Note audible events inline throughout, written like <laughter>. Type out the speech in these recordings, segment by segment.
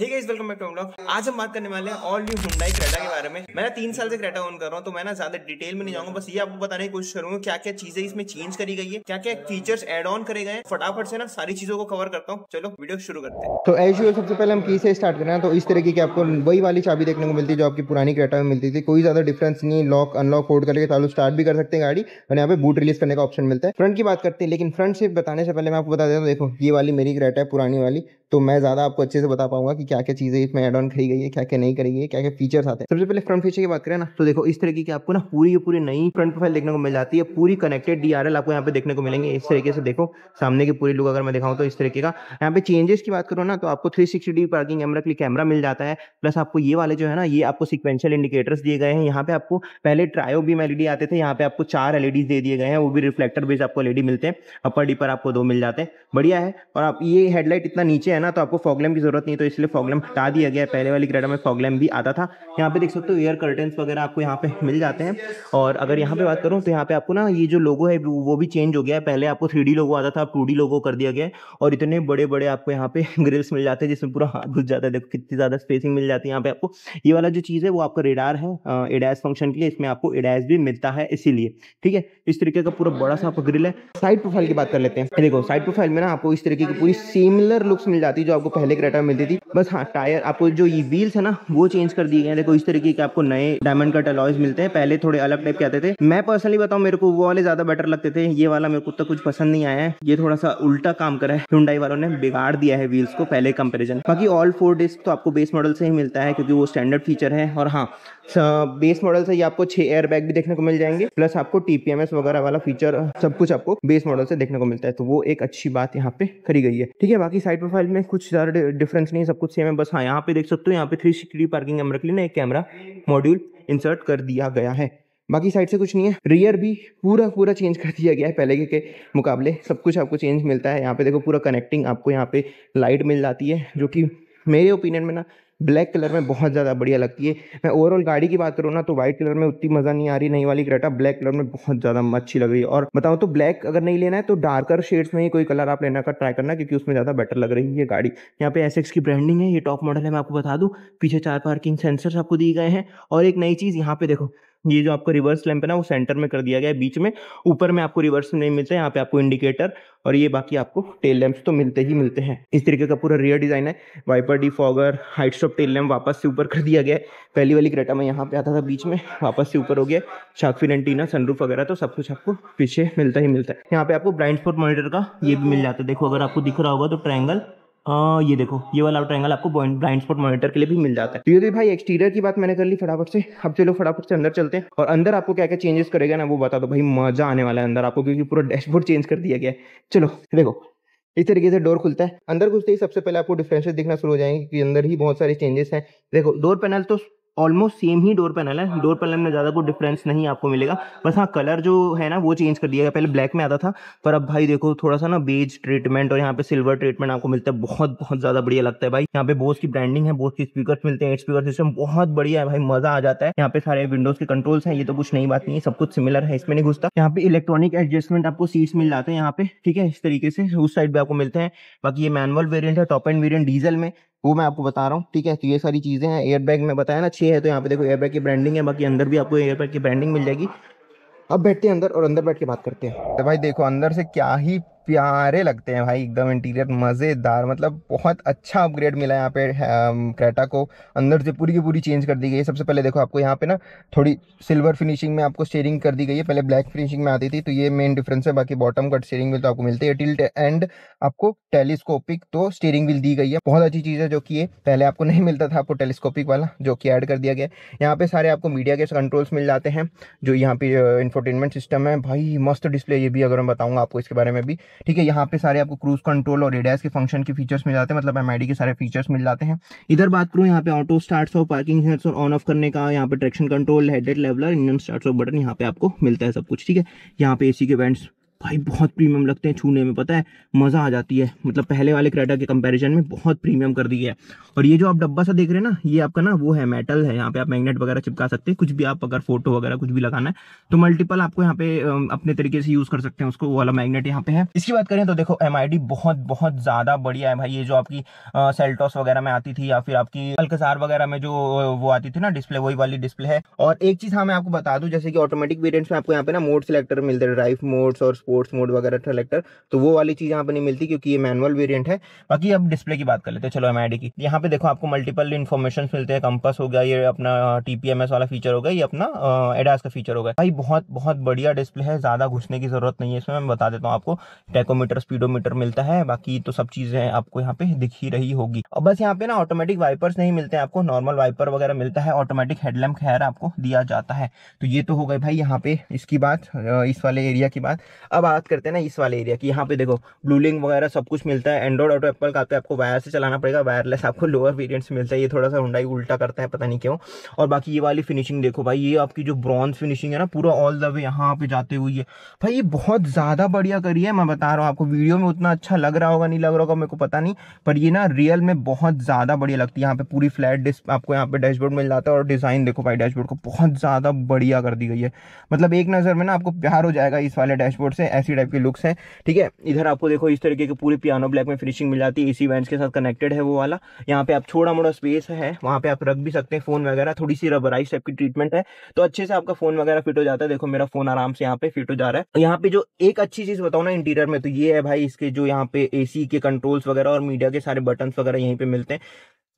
ठीक है welcome back to blog आज हम बात करने वाले हैं ऑल न्यू हुंडई क्रेटा के बारे में। मैं तीन साल से क्रेटा ऑन कर रहा हूँ तो मैं ना ज़्यादा डिटेल में नहीं जाऊँगा, बस ये आपको बताने की कोशिश करूँगा क्या क्या चीज़ें इसमें चेंज करी गई है क्या क्या फीचर्स एड ऑन करे गए फटाफट से ना सारी चीज़ों को कवर करता हूँ। चलो वीडियो शुरू करते हैं। तो एज सबसे पहले हम की से स्टार्ट करें तो इस तरीके की आपको वही वाली चाबी देखने को मिलती है जो आपकी पुरानी क्रेटा में मिलती थी। कोई ज़्यादा डिफरेंस नहीं लॉक अनलॉक फोल्ड करके चालू स्टार्ट भी कर सकते हैं गाड़ी, और यहाँ पे बूट रिलीज़ करने का ऑप्शन मिलता है। फ्रंट की बात करते हैं, लेकिन फ्रंट से बताने से पहले मैं आपको बता देता हूँ, देखो, ये वाली मेरी क्रेटा है, पुरानी वाली तो मैं ज़्यादा आपको अच्छे से बता पाऊँगा कि क्या क्या चीज़ें इसमें एड ऑन करी गई है क्या क्या नहीं करी गई है क्या क्या फीचर्स आते हैं। सबसे पहले फ्रंट फीचर की बात करें ना तो देखो इस तरीके की आपको ना पूरी पूरी नई फ्रंट प्रोफ़ाइल देखने को मिल जाती है। पूरी कनेक्टेड डीआरएल आपको यहाँ पे देखने को मिलेंगे। इस तरीके से देखो, सामने की पूरी लुक अगर मैं दिखाऊँ तो इस तरीके का। यहाँ पे चेंजेस की बात करो ना तो आपको थ्री सिक्सटी पार्किंग कैमरा के लिए कैमरा मिल जाता है। प्लस आपको ये वाले जो है ना, ये आपको सिक्वेंशियल इंडिकेटर्स दिए गए हैं। यहाँ पे आपको पहले ट्रायो बीम एलईडी आते थे, यहाँ पे आपको चार एलईडी दे दिए गए हैं। वो भी रिफ्लेक्टर बेस आपको एलईडी मिलते हैं। अपर डीपर आपको दो मिल जाते हैं। बढ़िया है। और आप ये हेडलाइट इतना नीचे है ना तो आपको फॉगलैम की ज़रूरत नहीं तो इसलिए फॉगलैम हटा दिया गया है। पहले वाली क्रेडा में फॉगलैम भी आता था। यहाँ पे देख सकते हो एयर कर्टेंस वगैरह आपको यहाँ पे मिल जाते हैं। और अगर यहाँ पे बात करूँ तो यहाँ पे आपको ना ये जो लोगो है, वो भी चेंज हो गया है। पहले आपको थ्री लोगो आता था, अब टू लोगो कर दिया गया है। और इतने बड़े बड़े आपको यहाँ पे <laughs> ग्रिल्स मिल जाते हैं, जिसमें पूरा हाथ घुस जाता है। देखो कितनी ज़्यादा स्पेसिंग मिल जाती है यहाँ पे आपको। ये वाला जो चीज़ है, वो आपका रेडार है एडैस फ़ंक्शन के लिए। इसमें आपको एडैस भी मिलता है इसीलिए। ठीक है? इस तरीके का पूरा बड़ा सा आपको ग्रिल है। साइड प्रोफ़ाइल की बात कर लेते हैं। देखो, साइड प्रोफ़ाइल में ना आपको इस तरीके की पूरी सिमिलर लुक्स मिल जाती है, जो आपको पहले क्रेटा में मिलती थी। बस हाँ टायर, आपको जो ये व्हील्स है ना, वो चेंज कर दिए गए देखो, इस तरीके के आपको नए डायमंड कट अलॉयज मिलते हैं। पहले थोड़े अलग टाइप के आते थे। मैं पर्सनली बताऊँ, मेरे को वो वाले ज़्यादा बेटर लगते थे। ये वाला मेरे को तो कुछ पसंद नहीं आया है। ये थोड़ा सा उल्टा काम करा है। हिंडाई वालों ने बिगाड़ दिया है व्हील्स को, पहले कंपेरिजन बाकी ऑल फोर डिस्क तो आपको बेस मॉडल से ही मिलता है, क्योंकि वो स्टैंडर्ड फीचर है। और हाँ बेस मॉडल से ये आपको छह एयर बैग भी देखने को मिल जाएँगे प्लस आपको टीपीएमएस वगैरह वाला फीचर सब कुछ आपको बेस मॉडल से देखने को मिलता है। तो वो एक अच्छी बात यहाँ पे करी गई है। ठीक है बाकी साइड प्रोफ़ाइल में कुछ ज़्यादा डिफरेंस नहीं सब कुछ सेम है। बस हाँ यहाँ पे देख सकते हो यहाँ पे थ्री सिक्सटी पार्किंग कैमरा के लिए ना एक कैमरा मॉड्यूल इंसर्ट कर दिया गया है। बाकी साइड से कुछ नहीं है। रियर भी पूरा पूरा चेंज कर दिया गया है पहले के, के मुकाबले। सब कुछ आपको चेंज मिलता है। यहाँ पे देखो पूरा कनेक्टिंग आपको यहाँ पे लाइट मिल जाती है जो कि मेरे ओपिनियन में ना ब्लैक कलर में बहुत ज़्यादा बढ़िया लगती है। मैं ओवरऑल गाड़ी की बात करूँ ना तो व्हाइट कलर में उतनी मज़ा नहीं आ रही, नई वाली क्रेटा ब्लैक कलर में बहुत ज़्यादा अच्छी लग रही है। और बताऊँ तो ब्लैक अगर नहीं लेना है तो डार्कर शेड्स में ही कोई कलर आप लेना का ट्राई करना, क्योंकि उसमें ज़्यादा बेटर लग रही है गाड़ी। यहाँ पे SX की ब्रांडिंग है, ये टॉप मॉडल है, मैं आपको बता दूँ। पीछे चार पार्किंग सेंसर्स आपको दिए गए हैं। और एक नई चीज़, यहाँ पे देखो ये जो आपको रिवर्स लैंप है ना, वो सेंटर में कर दिया गया है, बीच में। ऊपर में आपको रिवर्स नहीं मिलता है यहाँ पे आपको इंडिकेटर और ये बाकी आपको टेल लैंप्स तो मिलते ही मिलते हैं। इस तरीके का पूरा रियर डिज़ाइन है। Wiper defogger height stop tail lamp वापस से ऊपर कर दिया गया है। पहली वाली क्रेटा में यहाँ पे आता था, बीच में वापस से ऊपर हो गया शाकफिन एंटीना सनरूफ वगैरह तो सब कुछ आपको पीछे मिलता ही मिलता है। यहाँ पे आपको ब्राइंड स्पॉट मॉनिटर का ये भी मिल जाता है। देखो, अगर आपको दिख रहा होगा तो ट्रायंगल आ, ये देखो ये वाला ट्रायंगल आपको ब्लाइंड स्पॉट मॉनिटर के लिए भी मिल जाता है। तो ये भाई एक्सटीरियर की बात मैंने कर ली फटाफट से। अब चलो फटाफट से अंदर चलते हैं। और अंदर आपको क्या क्या चेंजेस करेगा ना वो बता दो भाई मज़ा आने वाला है अंदर आपको क्योंकि पूरा डैशबोर्ड चेंज कर दिया गया है। चलो देखो इस तरीके से डोर खुलता है। अंदर घुसते ही सबसे पहले आपको डिफरेंसेस दिखना शुरू हो जाएँगे क्योंकि अंदर ही बहुत सारे चेंजेस हैं। देखो डोर पैनल तो ऑलमोस्ट सेम ही डोर पैनल है। डोर पैनल में ज़्यादा कोई डिफरेंस नहीं आपको मिलेगा। बस हाँ कलर जो है ना वो चेंज कर दिया गया। पहले ब्लैक में आता था पर अब भाई देखो थोड़ा सा ना बेज ट्रीटमेंट और यहाँ पे सिल्वर ट्रीटमेंट आपको मिलता है। बहुत बहुत ज़्यादा बढ़िया लगता है भाई। यहाँ पे बोस की ब्रांडिंग है बोस की स्पीकर मिलते हैं स्पीकर सिस्टम बहुत बढ़िया है भाई। मज़ा आ जाता है। यहाँ पे सारे विंडोज़ के कंट्रोल्स हैं ये तो कुछ नई बात नहीं है सब कुछ सिमिलर है इसमें नहीं घुसता। यहाँ पे इलेक्ट्रॉनिक एडजस्टमेंट आपको सीट्स मिल जाते हैं यहाँ पे ठीक है? इस तरीके से उस साइड पे आपको मिलते हैं। बाकी ये मैनुअल वेरियंट है टॉप एंड वेरियंट डीजल में। वो मैं आपको बता रहा हूँ, ठीक है? तो ये सारी चीज़ें हैं एयर बैग में बताया ना छः है तो यहाँ पे देखो एयरबैग की ब्रांडिंग है, बाकी अंदर भी आपको एयरबैग की ब्रांडिंग मिल जाएगी। अब बैठते हैं अंदर और अंदर बैठ के बात करते हैं। तो भाई देखो, अंदर से क्या ही प्यारे लगते हैं भाई, एकदम इंटीरियर मज़ेदार मतलब बहुत अच्छा अपग्रेड मिला यहाँ पे क्रेटा को। अंदर से पूरी की पूरी चेंज कर दी गई है। सबसे पहले देखो आपको यहाँ पे ना थोड़ी सिल्वर फिनिशिंग में आपको स्टेयरिंग कर दी गई है। पहले ब्लैक फिनिशिंग में आती थी तो ये मेन डिफरेंस है। बाकी बॉटम कट स्टेयरिंग व्हील तो आपको मिलती है। टिल्ट एंड आपको टेलीस्कोपिक तो स्टेयरिंग व्हील दी गई है। बहुत अच्छी चीज़ है जो कि ये पहले आपको नहीं मिलता था, आपको टेलीस्कोपिक वाला जो कि ऐड कर दिया गया यहाँ पे सारे आपको मीडिया के कंट्रोल्स मिल जाते हैं, जो यहाँ पे इंफोटेनमेंट सिस्टम है। भाई, मस्त डिस्प्ले ये भी अगर मैं बताऊँगा आपको इसके बारे में भी। ठीक है, यहाँ पे सारे आपको क्रूज कंट्रोल और एडैस के फ़ंक्शन के फीचर्स मिल जाते हैं मतलब एम के सारे फीचर्स मिल जाते हैं। इधर बात करूँ, यहाँ पे ऑटो स्टार्ट और पार्किंग और ऑन ऑफ़ करने का, यहाँ पे traction control headed leveller engine start button यहाँ पे आपको मिलता है सब कुछ, ठीक है। यहाँ पे एसी के वेंट्स भाई बहुत प्रीमियम लगते हैं छूने में, पता है? मज़ा आ जाती है। मतलब पहले वाले क्रेटा के कंपैरिजन में बहुत प्रीमियम कर दी है। और ये जो आप डब्बा सा देख रहे हैं ना, ये आपका ना वो है मेटल है, यहाँ पे आप मैग्नेट वगैरह चिपका सकते हैं। कुछ भी आप अगर फ़ोटो वगैरह कुछ भी लगाना है तो मल्टीपल आपको यहाँ पे अपने तरीके से यूज़ कर सकते हैं। उसको वो वाला मैग्नेट यहाँ पे है। इसकी बात करें तो देखो एमआईडी बहुत बहुत ज़्यादा बढ़िया है भाई। ये जो आपकी सेल्टॉस वगैरह में आती थी या फिर आपकी अल्कसार वगैरह में जो वो आती थी ना डिस्प्ले वही वाली डिस्प्ले है। और एक चीज़ हाँ मैं आपको बता दूँ, जैसे कि ऑटोमेटिक वेरियंट्स में आपको यहाँ पे ना मोड सिलेक्टर मिलते हैं ड्राइव मोड्स और स्पोर्ट्स मोड वगैरह सेलेक्टर तो वो वाली चीज़ यहाँ पे नहीं मिलती क्योंकि ये मैनुअल वेरियंट है। बाकी अब डिस्प्ले की बात कर लेते हैं, चलो एम की। यहाँ पे देखो आपको मल्टीपल इन्फॉर्मेशन मिलते हैं कंपस हो गया, ये अपना टीपीएमएस वाला फीचर होगा ये अपना एडास का फीचर होगा भाई बहुत बहुत बढ़िया डिस्प्ले है, ज़्यादा घुसने की ज़रूरत नहीं है इसमें, मैं बता देता हूँ आपको। टेकोमीटर स्पीडोमीटर मिलता है, बाकी तो सब चीज़ें आपको यहाँ पे दिख ही रही होगी। और बस यहाँ पे ना ऑटोमेटिक वाइपर्स नहीं मिलते हैं आपको नॉर्मल वाइपर वगैरह मिलता है ऑटोमेटिक हेडलैम्प खैर आपको दिया जाता है। तो ये तो हो गए भाई यहाँ पे इसकी बात इस वाले एरिया की बात। अब बात करते हैं ना इस वाले एरिया की। यहाँ पे देखो ब्लूलिंग वगैरह सब कुछ मिलता है एंड्रॉइड ऑटो एप्पल का आपको वायर से चलाना पड़ेगा वायरलेस आपको लोअर वेरियंट्स मिलता है। ये थोड़ा सा हुडाई उल्टा करता है, पता नहीं क्यों। और बाकी ये वाली फिनिशिंग देखो भाई, ये आपकी जो ब्रॉन्ज फिनिशिंग है ना, पूरा ऑल द वे यहाँ पे जाते हुए है भाई, ये बहुत ज़्यादा बढ़िया करी है, मैं बता रहा हूँ आपको। वीडियो में उतना अच्छा लग रहा होगा, नहीं लग रहा होगा, मेरे को पता नहीं। पर ये ना रियल में बहुत ज़्यादा बढ़िया लगती है। यहाँ पे पूरी फ्लैट डिस्क आपको यहाँ पे डैशबोर्ड मिल जाता है और डिज़ाइन देखो भाई डैशबोर्ड को बहुत ज़्यादा बढ़िया कर दी गई है। मतलब एक नज़र में ना आपको प्यार हो जाएगा इस वाले डैशबोर्ड से। ऐसी टाइप की लुक्स है। ठीक है? इधर आपको देखो, इस तरीके की पूरी पियानो ब्लैक में फिनिशिंग मिल जाती है। इसी वैंस के साथ कनेक्टेड है वो वाला। यहाँ पे आप छोटा मोटा स्पेस है, वहाँ पे आप रख भी सकते हैं फ़ोन वगैरह। थोड़ी सी रबराइज टाइप की ट्रीटमेंट है। तो अच्छे से आपका फ़ोन वगैरह फिट हो जाता है। देखो, मेरा फ़ोन आराम से यहाँ पे फिट हो जा रहा है। यहाँ पे जो एक अच्छी चीज़ बताओ ना इंटीरियर में तो ये है भाई इसके जो यहाँ पे एसी के कंट्रोल्स वगैरह और मीडिया के सारे बटन वगैरह यहीं पे मिलते हैं।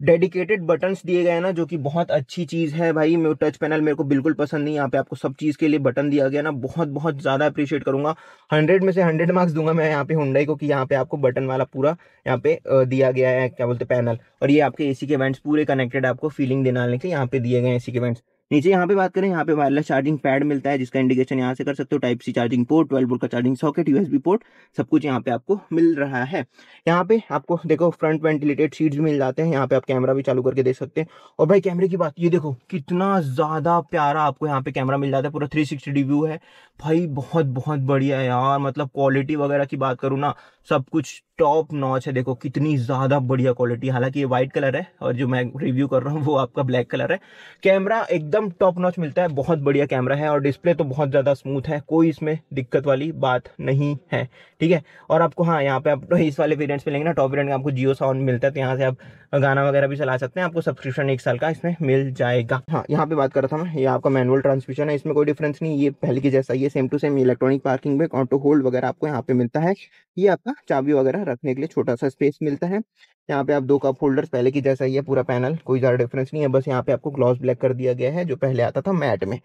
डेडिकेटेड बटन्स दिए गए ना, जो कि बहुत अच्छी चीज़ है भाई। मेरे टच पैनल मेरे को बिल्कुल पसंद नहीं यहाँ पे आपको सब चीज़ के लिए बटन दिया गया ना। बहुत बहुत ज़्यादा अप्रिशिएट करूँगा। हंड्रेड में से हंड्रेड मार्क्स दूँगा मैं यहाँ पे हुंडई को कि यहाँ पे आपको बटन वाला पूरा यहाँ पे दिया गया है, क्या बोलते पैनल। और ये आपके एसी के वेंट्स पूरे कनेक्टेड आपको फीलिंग देने के यहाँ पे दिए गए एसी के वेंट्स नीचे यहाँ पे बात करें, यहाँ पे वायरलेस चार्जिंग पैड मिलता है, जिसका इंडिकेशन यहाँ से कर सकते हो type C charging port twelve volt का चार्जिंग सॉकेट यूएसबी पोर्ट सब कुछ यहाँ पे आपको मिल रहा है। यहाँ पे आपको देखो फ्रंट वेंटिलेटेड सीट्स मिल जाते हैं, यहाँ पे आप कैमरा भी चालू करके देख सकते हैं। और भाई कैमरे की बात, ये देखो, कितना ज़्यादा प्यारा आपको यहाँ पे कैमरा मिल जाता है, पूरा थ्री सिक्सटी है। भाई बहुत बहुत बढ़िया है यार मतलब क्वालिटी वगैरह की बात करूँ ना, सब कुछ टॉप नॉच है। देखो, कितनी ज़्यादा बढ़िया क्वालिटी हालाँकि ये व्हाइट कलर है और जो मैं रिव्यू कर रहा हूँ, वो आपका ब्लैक कलर है। कैमरा एकदम टॉप नॉच मिलता है। बहुत बढ़िया कैमरा है और डिस्प्ले तो बहुत ज़्यादा स्मूथ है। कोई इसमें दिक्कत वाली बात नहीं है। ठीक है? और आपको हाँ यहाँ पे आप तो <laughs> इस वाले वेरियंट्स में लेंगे ना टॉप वेरियंट में आपको जियो साउंड मिलता है तो यहाँ से आप गाना वगैरह भी चला सकते हैं। आपको सब्सक्रिप्शन एक साल का इसमें मिल जाएगा। हाँ यहाँ पे बात कर रहा था मैं, ये आपका मैनुअल ट्रांसमिशन है। इसमें कोई डिफरेंस नहीं, ये पहले की जैसा ये same to same electronic parking brake auto hold वगैरह आपको यहाँ पे मिलता है। ये आपका चाबी वगैरह रखने के लिए छोटा सा स्पेस मिलता है। यहाँ पे आप दो कप होल्डर्स पहले की जैसा ही है, पूरा पैनल कोई ज़्यादा डिफरेंस नहीं है, बस यहाँ पे आपको ग्लॉस ब्लैक कर दिया गया है, जो पहले आता था मैट में।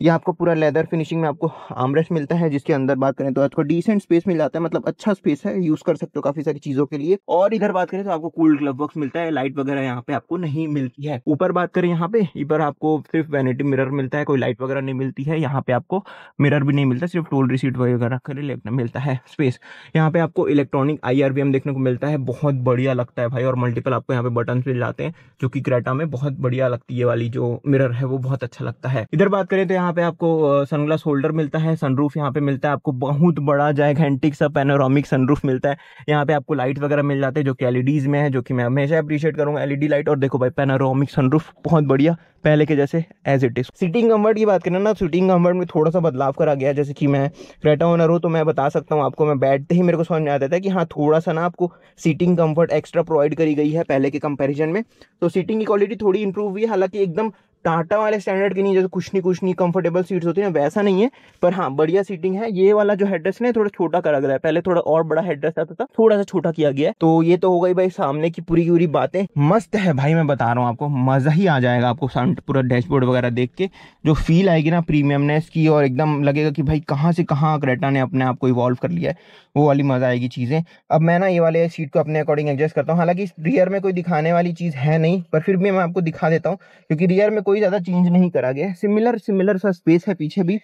ये आपको पूरा लेदर फिनिशिंग में आपको आमरेस्ट मिलता है, जिसके अंदर बात करें तो आपको डिसेंट स्पेस मिल जाता है मतलब अच्छा स्पेस है यूज़ कर सकते हो काफ़ी सारी चीज़ों के लिए। और इधर बात करें तो आपको कूल ग्लव बॉक्स मिलता है लाइट वगैरह यहाँ पे आपको नहीं मिलती है। ऊपर बात करें यहाँ पे ऊपर आपको सिर्फ़ वैनिटी मिरर मिलता है, कोई लाइट वगैरह नहीं मिलती है, यहाँ पे आपको मिरर भी नहीं मिलता, सिर्फ़ टोल रिसीट वगैरह के लिए मिलता है स्पेस यहाँ पे आपको इलेक्ट्रॉनिक आईआरबीएम देखने को मिलता है, बहुत बढ़िया लगता है भाई, और मल्टीपल आपको यहाँ पे बटन मिल जाते हैं, जो कि क्रेटा में बहुत बढ़िया लगती है वाली जो मिरर है, वो बहुत अच्छा लगता है। इधर बात करें तो यहाँ पे आपको सनग्लास होल्डर मिलता है सनरूफ यहाँ पे मिलता है, आपको बहुत बड़ा जायघेंटिक सा पेनोरामिक सनरूफ मिलता है। यहाँ पे आपको लाइट वगैरह मिल जाते हैं, जो कि एलईडीज में है, जो कि मैं हमेशा अप्रिशिएट करूँगा एलईडी लाइट और देखो भाई पेनोरामिक सनरूफ बहुत बढ़िया, पहले के जैसे as it is seating comfort की बात करें ना सीटिंग कंफर्ट में थोड़ा सा बदलाव करा गया जैसे कि मैं क्रेटा ओनर हूँ तो मैं बता सकता हूँ आपको, मैं बैठते ही मेरे को समझ में आता था कि हाँ थोड़ा सा ना आपको सीटिंग कंफर्ट एक्स्ट्रा प्रोवाइड करी गई है पहले के कंपेरिजन में। तो सीटिंग की क्वालिटी थोड़ी इंप्रूव हुई है, हालाँकि एकदम टाटा वाले स्टैंडर्ड की नहीं, जैसे कुछ नहीं कुछ नहीं कंफर्टेबल सीट्स होती हैं, वैसा नहीं है। पर हाँ बढ़िया सीटिंग है। ये वाला जो हेडरेस्ट है थोड़ा छोटा करा गया है। पहले थोड़ा और बड़ा हेडरेस्ट आता था, थोड़ा सा छोटा किया गया है। तो ये तो हो गई भाई सामने की पूरी पूरी बातें। मस्त है भाई, मैं बता रहा हूँ आपको, मज़ा ही आ जाएगा आपको पूरा डैशबोर्ड वगैरह देख के। जो फील आएगी ना प्रीमियमनेस की और एकदम लगेगा कि भाई कहाँ से कहाँ क्रेटा ने अपने आप को इवॉल्व कर लिया है। वो वाली मज़ा आएगी चीज़ें। अब मैं ना ये वाले सीट को अपने अकॉर्डिंग एडजस्ट करता हूँ। हालाँकि रियर में कोई दिखाने वाली चीज़ है नहीं, पर फिर भी मैं आपको दिखा देता हूँ, क्योंकि रियर में कोई ज़्यादा चेंज नहीं करा गया सिमिलर सिमिलर सा स्पेस है पीछे भी।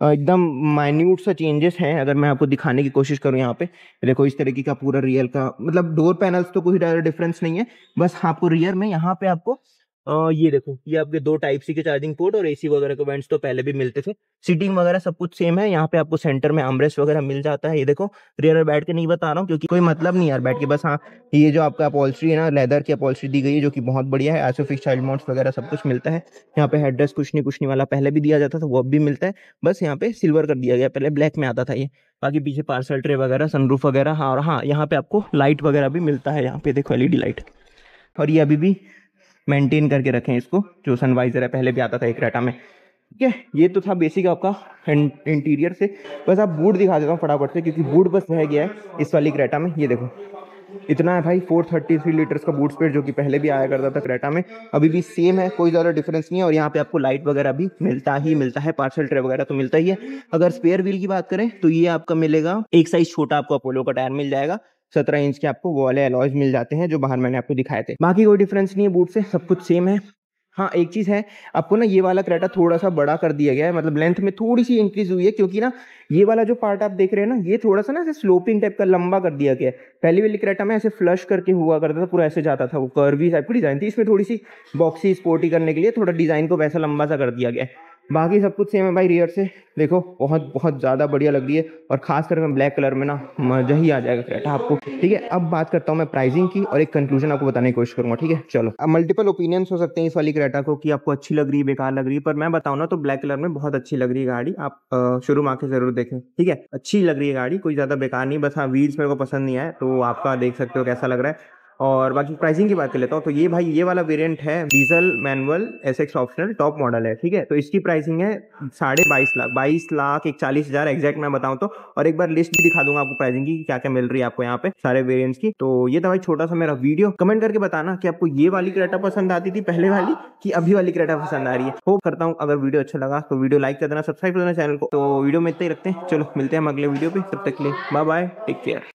एकदम माइन्यूट सा चेंजेस हैं, अगर मैं आपको दिखाने की कोशिश करूँ यहाँ पे। देखो, इस तरीके का पूरा रियल का मतलब डोर पैनल्स तो कोई डिफरेंस नहीं है। बस आपको रियर में यहाँ पे आपको आ, ये देखो ये आपके दो टाइप सी के चार्जिंग पोर्ट और एसी वगैरह के वेंट्स तो पहले भी मिलते थे। सीटिंग वगैरह सब कुछ सेम है यहाँ पे आपको सेंटर में आमरेस्ट वगैरह मिल जाता है। ये देखो रियर बैठ के नहीं बता रहा हूँ क्योंकि कोई मतलब नहीं यार बैठ के बस हाँ ये जो आपका अपॉल्स्ट्री है ना लेदर की अपॉल्स्ट्री दी गई है जो कि बहुत बढ़िया है। एसोफिक चाइल्ड मोड्स वगैरह सब कुछ मिलता है। यहाँ पे हेडरेस कुछ नहीं कुछ नहीं वाला पहले भी दिया जाता था वो भी मिलता है। बस यहाँ पे सिल्वर कर दिया गया पहले ब्लैक में आता था ये। बाकी पीछे पार्सल ट्रे वगैरह सनरूफ वगैरह हाँ और हाँ यहाँ पे आपको लाइट वगैरह भी मिलता है यहाँ पे देखो एलईडी लाइट और ये अभी भी मेंटेन करके रखें इसको, जो सनवाइजर है, पहले भी आता था एक रेटा में। ठीक है, ये तो था बेसिक आपका इंटीरियर से। बस आप बूट दिखा देता हूँ फटाफट से, क्योंकि बूट बस रह गया है इस वाली क्रेटा में। ये देखो, इतना है भाई 433 लीटर्स का बूट स्पेड जो कि पहले भी आया करता था क्रेटा में। अभी भी सेम है, कोई ज़्यादा डिफरेंस नहीं है, और यहाँ पे आपको लाइट वगैरह भी मिलता ही मिलता है पार्सल ट्रे वगैरह तो मिलता ही है। अगर स्पेयर व्हील की बात करें तो ये आपका मिलेगा, एक साइज़ छोटा आपको अपोलो का टायर मिल जाएगा। सत्रह इंच के आपको वो वाले एलॉयज मिल जाते हैं, जो बाहर मैंने आपको दिखाए थे। बाकी कोई डिफरेंस नहीं है बूट से सब कुछ सेम है। हाँ एक चीज़ है, आपको ना ये वाला क्रेटा थोड़ा सा बड़ा कर दिया गया है मतलब लेंथ में थोड़ी सी इंक्रीज हुई है, क्योंकि ना ये वाला जो पार्ट आप देख रहे हैं ना, ये थोड़ा सा ना ऐसे स्लोपिंग टाइप का लंबा कर दिया गया है। पहली वाली क्रेटा में ऐसे फ्लश करके हुआ करता था, पूरा ऐसे जाता था, वो कर्वी टाइप की डिज़ाइन थी, इसमें थोड़ी सी बॉक्सी स्पोर्टी करने के लिए थोड़ा डिज़ाइन को वैसा लंबा सा कर दिया गया है। बाकी सब कुछ सेम है भाई रियर से। देखो, बहुत बहुत ज़्यादा बढ़िया लग रही है। और खास कर मैं ब्लैक कलर में ना, मज़ा ही आ जाएगा क्रेटा आपको। ठीक है, अब बात करता हूँ मैं प्राइसिंग की और एक कंक्लूजन आपको बताने की कोशिश करूँगा। ठीक है, चलो। अब मल्टीपल ओपिनियंस हो सकते हैं इस वाली क्रेटा को कि आपको अच्छी लग रही है, बेकार लग रही है। पर मैं बताऊँ ना तो ब्लैक कलर में बहुत अच्छी लग रही है गाड़ी। आप शुरू में आके ज़रूर देखें। ठीक है, अच्छी लग रही है गाड़ी, कोई ज़्यादा बेकार नहीं, बस हाँ व्हील्स मेरे को पसंद नहीं आया तो आपका देख सकते हो कैसा लग रहा है। और बाकी प्राइसिंग की बात कर लेता हूँ तो ये भाई, ये वाला वेरिएंट है diesel manual S X optional top model है, ठीक है? तो इसकी प्राइसिंग है साढ़े बाईस लाख बाईस लाख एक चालीस हज़ार एक्जैक्ट मैं बताऊँ तो। और एक बार लिस्ट भी दिखा दूँगा आपको प्राइसिंग की क्या क्या मिल रही है आपको यहाँ पे, सारे वेरियंट्स की। तो ये था भाई छोटा सा मेरा वीडियो कमेंट करके बताना कि आपको ये वाली क्रेटा पसंद आती थी, पहले वाली, कि अभी वाली क्रेटा पसंद आ रही है। होप करता हूँ अगर वीडियो अच्छा लगा तो वीडियो लाइक कर देना सब्सक्राइब कर देना चैनल को। तो वीडियो में इतना ही रखते हैं, चलो मिलते हैं हम अगले वीडियो पे, तब तक के लिए बाय बाय टेक केयर